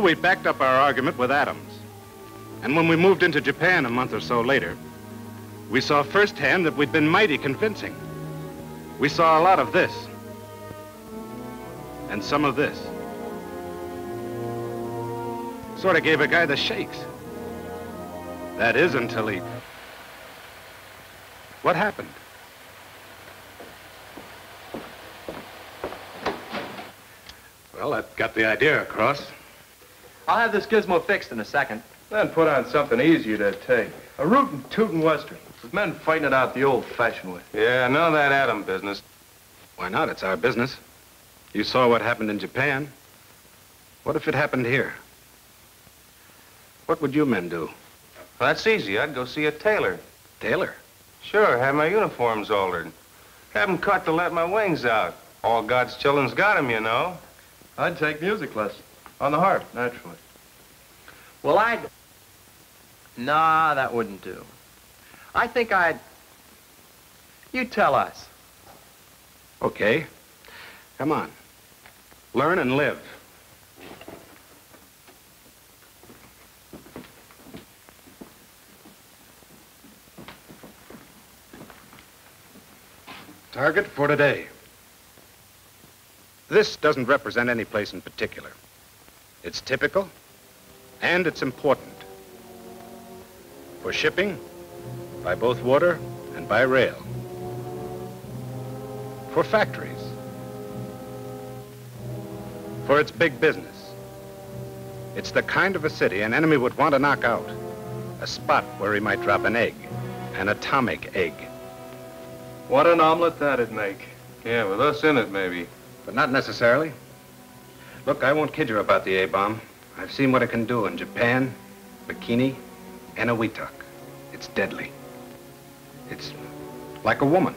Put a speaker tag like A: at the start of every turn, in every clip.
A: We backed up our argument with atoms. And when we moved into Japan a month or so later, we saw firsthand that we'd been mighty convincing. We saw a lot of this. And some of this. Sort of gave a guy the shakes. That is until he... What happened? Well, that got the idea across.
B: I'll have this gizmo fixed in a second.
C: Then put on something easier to take. A rootin' tootin' western. With men fighting it out the old-fashioned way.
D: Yeah, none of that atom business.
A: Why not? It's our business. You saw what happened in Japan. What if it happened here? What would you men do?
D: Well, that's easy. I'd go see a tailor.
A: Tailor?
D: Sure, have my uniforms altered. Have 'em cut to let my wings out. All God's children's got 'em, you know.
C: I'd take music lessons. On the harp, naturally.
B: Well, I'd... Nah, that wouldn't do. I think I'd... You tell us.
A: Okay. Come on. Learn and live. Target for today. This doesn't represent any place in particular. It's typical, and it's important. For shipping, by both water and by rail. For factories. For its big business. It's the kind of a city an enemy would want to knock out. A spot where he might drop an egg, an atomic egg.
C: What an omelet that'd make.
D: Yeah, with us in it, maybe.
A: But not necessarily. Look, I won't kid you about the A-bomb. I've seen what it can do in Japan, Bikini, and Eniwetok. It's deadly. It's like a woman.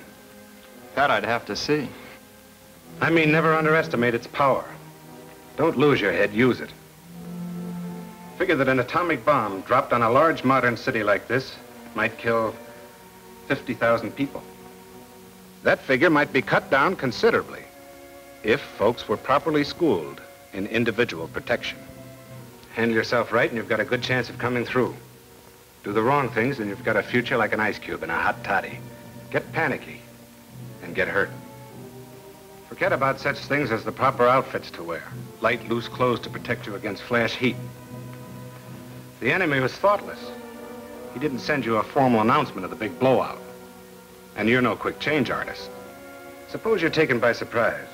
B: That I'd have to see.
A: I mean, never underestimate its power. Don't lose your head, use it. Figure that an atomic bomb dropped on a large modern city like this might kill 50,000 people. That figure might be cut down considerably if folks were properly schooled in individual protection. Handle yourself right and you've got a good chance of coming through. Do the wrong things and you've got a future like an ice cube in a hot toddy. Get panicky and get hurt. Forget about such things as the proper outfits to wear. Light, loose clothes to protect you against flash heat. The enemy was thoughtless. He didn't send you a formal announcement of the big blowout. And you're no quick change artist. Suppose you're taken by surprise.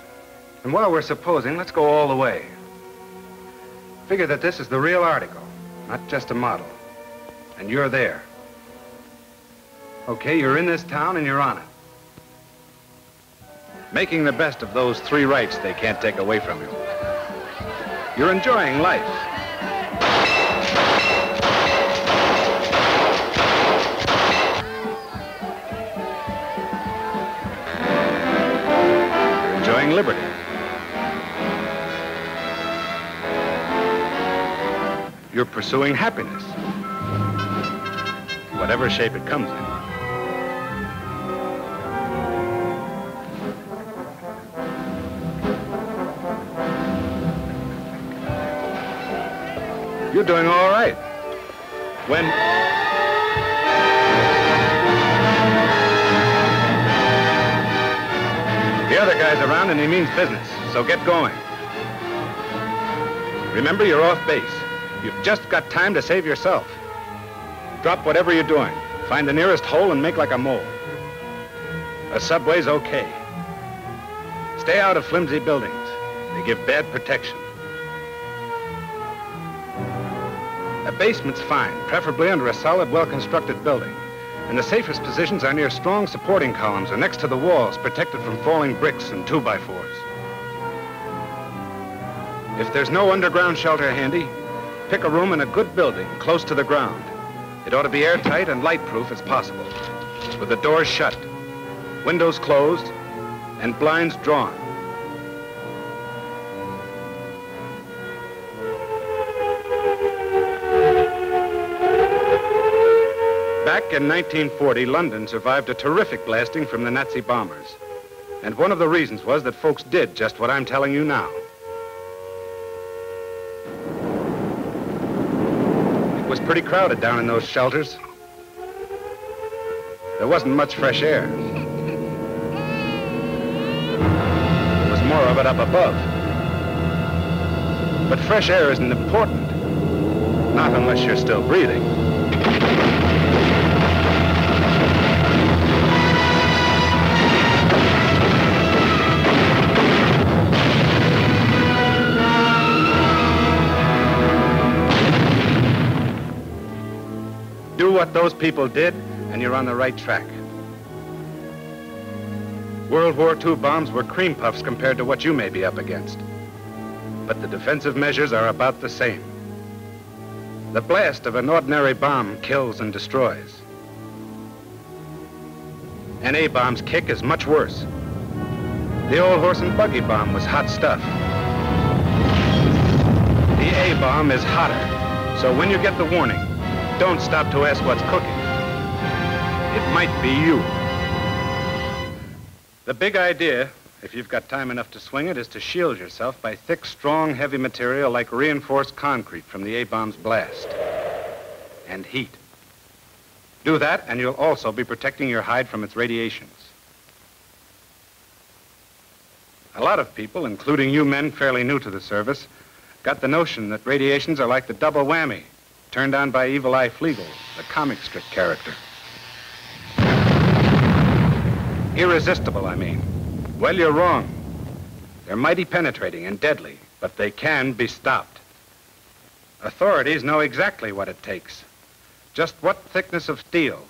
A: And while we're supposing, let's go all the way. Figure that this is the real article, not just a model. And you're there. Okay, you're in this town and you're on it. Making the best of those three rights they can't take away from you. You're enjoying life. You're pursuing happiness. Whatever shape it comes in. You're doing all right. When... The other guy's around and he means business, so get going. Remember, you're off base. You've just got time to save yourself. Drop whatever you're doing. Find the nearest hole and make like a mole. A subway's okay. Stay out of flimsy buildings. They give bad protection. A basement's fine, preferably under a solid, well-constructed building. And the safest positions are near strong supporting columns or next to the walls, protected from falling bricks and two-by-fours. If there's no underground shelter handy, pick a room in a good building, close to the ground. It ought to be airtight and light-proof as possible, with the doors shut, windows closed, and blinds drawn. Back in 1940, London survived a terrific blasting from the Nazi bombers. And one of the reasons was that folks did just what I'm telling you now. Pretty crowded down in those shelters. There wasn't much fresh air. There was more of it up above. But fresh air isn't important. Not unless you're still breathing. What those people did, and you're on the right track. World War II bombs were cream puffs compared to what you may be up against. But the defensive measures are about the same. The blast of an ordinary bomb kills and destroys. An A-bomb's kick is much worse. The old horse and buggy bomb was hot stuff. The A-bomb is hotter. So when you get the warning, don't stop to ask what's cooking. It might be you. The big idea, if you've got time enough to swing it, is to shield yourself by thick, strong, heavy material like reinforced concrete from the A-bomb's blast. And heat. Do that, and you'll also be protecting your hide from its radiations. A lot of people, including you men fairly new to the service, got the notion that radiations are like the double whammy turned on by Evil Eye Fleegle, the comic strip character. Irresistible, I mean. Well, you're wrong. They're mighty penetrating and deadly, but they can be stopped. Authorities know exactly what it takes. Just what thickness of steel,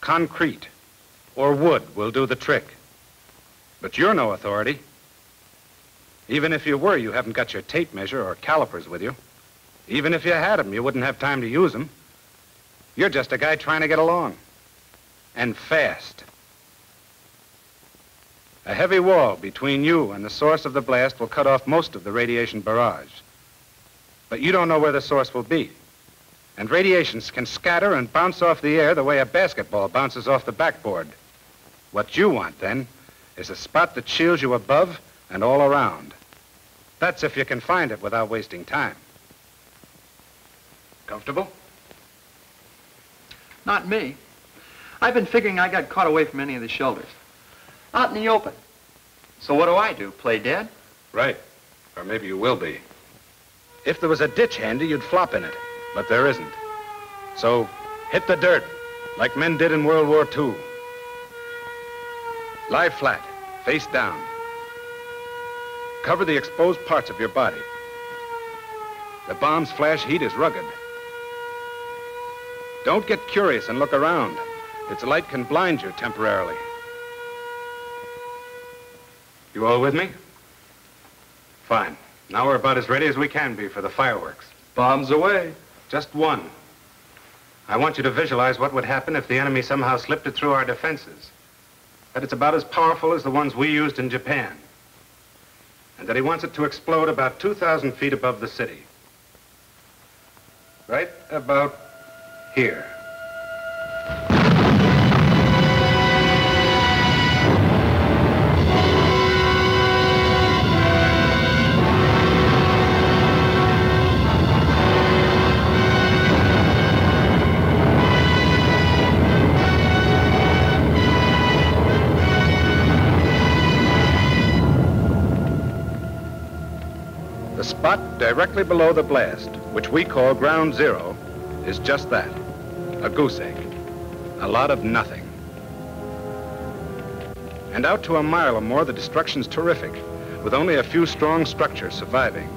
A: concrete, or wood will do the trick. But you're no authority. Even if you were, you haven't got your tape measure or calipers with you. Even if you had them, you wouldn't have time to use them. You're just a guy trying to get along. And fast. A heavy wall between you and the source of the blast will cut off most of the radiation barrage. But you don't know where the source will be. And radiations can scatter and bounce off the air the way a basketball bounces off the backboard. What you want, then, is a spot that shields you above and all around. That's if you can find it without wasting time. Comfortable?
B: Not me. I've been figuring I got caught away from any of the shelters. Out in the open. So what do I do? Play dead?
A: Right. Or maybe you will be. If there was a ditch handy, you'd flop in it. But there isn't. So hit the dirt, like men did in World War II. Lie flat, face down. Cover the exposed parts of your body. The bomb's flash heat is rugged. Don't get curious and look around. Its light can blind you temporarily. You all with me? Fine. Now we're about as ready as we can be for the fireworks.
C: Bombs away.
A: Just one. I want you to visualize what would happen if the enemy somehow slipped it through our defenses. That it's about as powerful as the ones we used in Japan. And that he wants it to explode about 2,000 feet above the city. Right about here. The spot directly below the blast, which we call ground zero, is just that, a goose egg. A lot of nothing. And out to a mile or more, the destruction's terrific, with only a few strong structures surviving.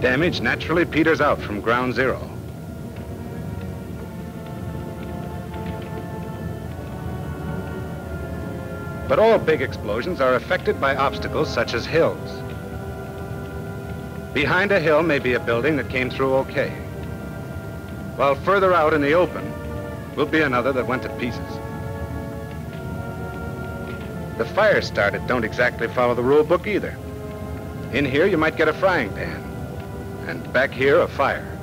A: Damage naturally peters out from ground zero. But all big explosions are affected by obstacles such as hills. Behind a hill may be a building that came through okay. While further out in the open will be another that went to pieces. The fires started don't exactly follow the rule book either. In here, you might get a frying pan. And back here, a fire.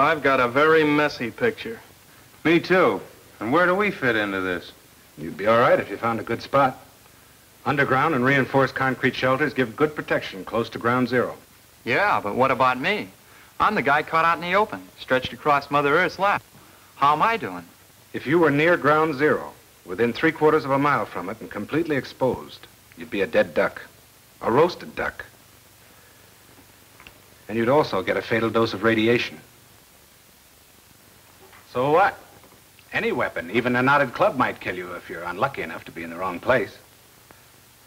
C: I've got a very messy picture.
D: Me too. And where do we fit into this?
A: You'd be all right if you found a good spot. Underground and reinforced concrete shelters give good protection close to ground zero.
B: Yeah, but what about me? I'm the guy caught out in the open, stretched across Mother Earth's lap. How am I doing?
A: If you were near ground zero, within three quarters of a mile from it and completely exposed, you'd be a dead duck. A roasted duck. And you'd also get a fatal dose of radiation. So what? Any weapon, even a knotted club, might kill you if you're unlucky enough to be in the wrong place.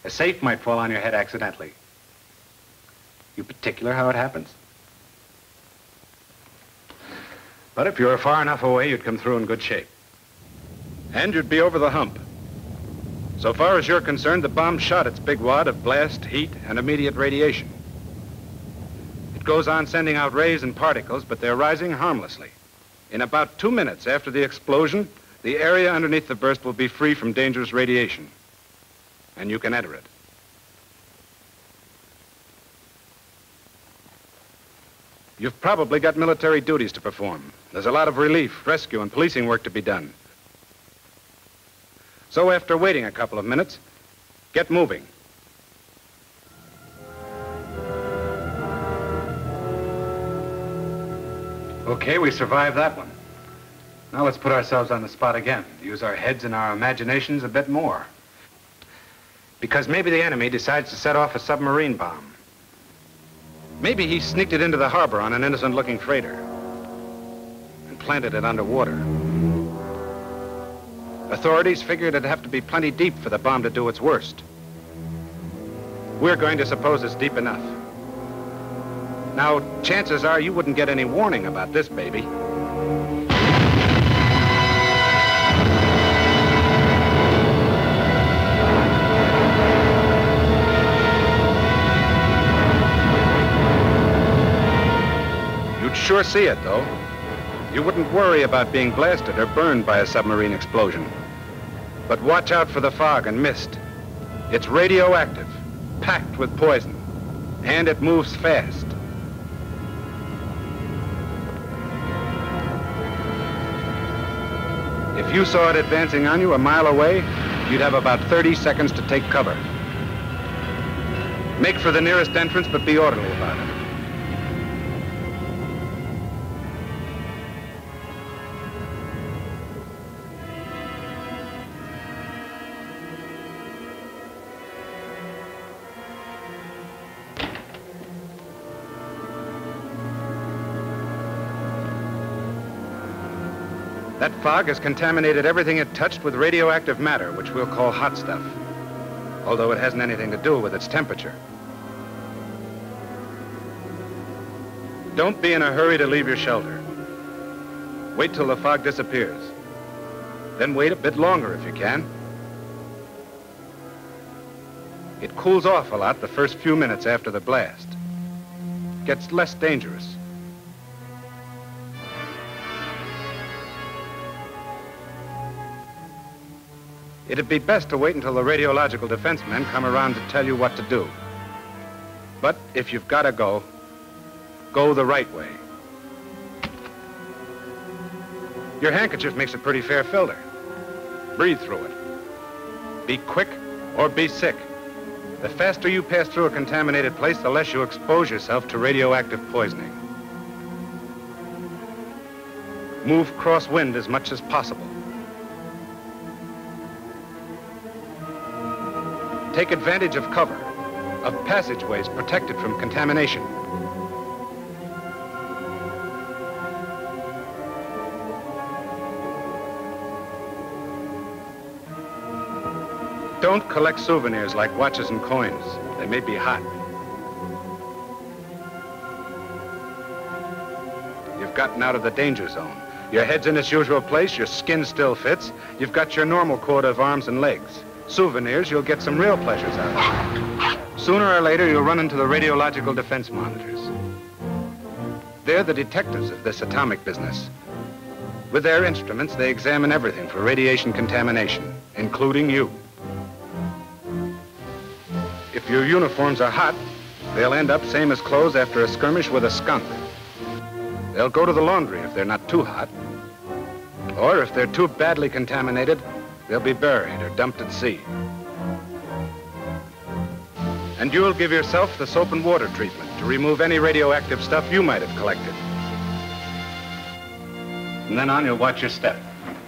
A: A safe might fall on your head accidentally. You particular how it happens? But if you were far enough away, you'd come through in good shape. And you'd be over the hump. So far as you're concerned, the bomb shot its big wad of blast, heat, and immediate radiation. It goes on sending out rays and particles, but they're rising harmlessly. In about two minutes after the explosion, the area underneath the burst will be free from dangerous radiation. And you can enter it. You've probably got military duties to perform. There's a lot of relief, rescue, and policing work to be done. So after waiting a couple of minutes, get moving. Okay, we survived that one. Now let's put ourselves on the spot again. Use our heads and our imaginations a bit more. Because maybe the enemy decides to set off a submarine bomb. Maybe he sneaked it into the harbor on an innocent-looking freighter and planted it underwater. Authorities figured it'd have to be plenty deep for the bomb to do its worst. We're going to suppose it's deep enough. Now, chances are you wouldn't get any warning about this baby. You'd sure see it, though. You wouldn't worry about being blasted or burned by a submarine explosion. But watch out for the fog and mist. It's radioactive, packed with poison, and it moves fast. If you saw it advancing on you a mile away, you'd have about 30 seconds to take cover. Make for the nearest entrance, but be orderly about it. Fog has contaminated everything it touched with radioactive matter, which we'll call hot stuff. Although it hasn't anything to do with its temperature. Don't be in a hurry to leave your shelter. Wait till the fog disappears. Then wait a bit longer if you can. It cools off a lot the first few minutes after the blast. Gets less dangerous. It'd be best to wait until the radiological defense men come around to tell you what to do. But if you've got to go, go the right way. Your handkerchief makes a pretty fair filter. Breathe through it. Be quick or be sick. The faster you pass through a contaminated place, the less you expose yourself to radioactive poisoning. Move crosswind as much as possible. Take advantage of cover, of passageways protected from contamination. Don't collect souvenirs like watches and coins. They may be hot. You've gotten out of the danger zone. Your head's in its usual place, your skin still fits. You've got your normal quota of arms and legs. Souvenirs, you'll get some real pleasures out of. it. Sooner or later, you'll run into the radiological defense monitors. They're the detectives of this atomic business. With their instruments, they examine everything for radiation contamination, including you. If your uniforms are hot, they'll end up same as clothes after a skirmish with a skunk. They'll go to the laundry if they're not too hot. Or if they're too badly contaminated, they'll be buried or dumped at sea. And you'll give yourself the soap and water treatment to remove any radioactive stuff you might have collected. From then on, you'll watch your step.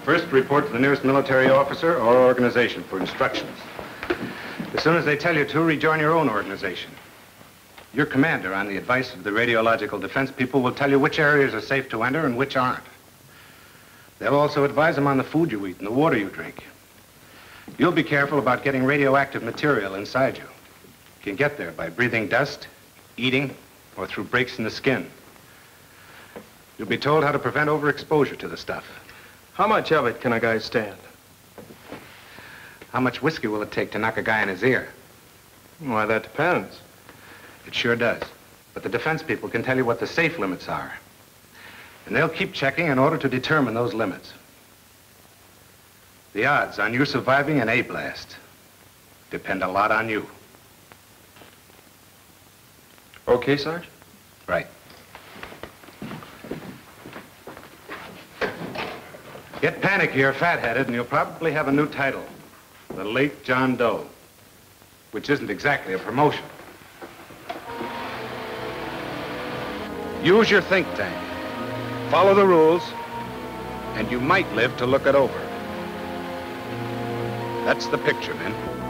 A: First, report to the nearest military officer or organization for instructions. As soon as they tell you to, rejoin your own organization. Your commander, on the advice of the radiological defense people, will tell you which areas are safe to enter and which aren't. They'll also advise them on the food you eat and the water you drink. You'll be careful about getting radioactive material inside you. You can get there by breathing dust, eating, or through breaks in the skin. You'll be told how to prevent overexposure to the stuff.
C: How much of it can a guy stand?
A: How much whiskey will it take to knock a guy in his ear?
C: Why, that depends.
A: It sure does. But the defense people can tell you what the safe limits are. And they'll keep checking in order to determine those limits. The odds on you surviving an A-blast depend a lot on you.
C: Okay, Sarge?
A: Right. Get panicky or fat-headed, and you'll probably have a new title. The late John Doe. Which isn't exactly a promotion. Use your think tank. Follow the rules, and you might live to look it over. That's the picture, men.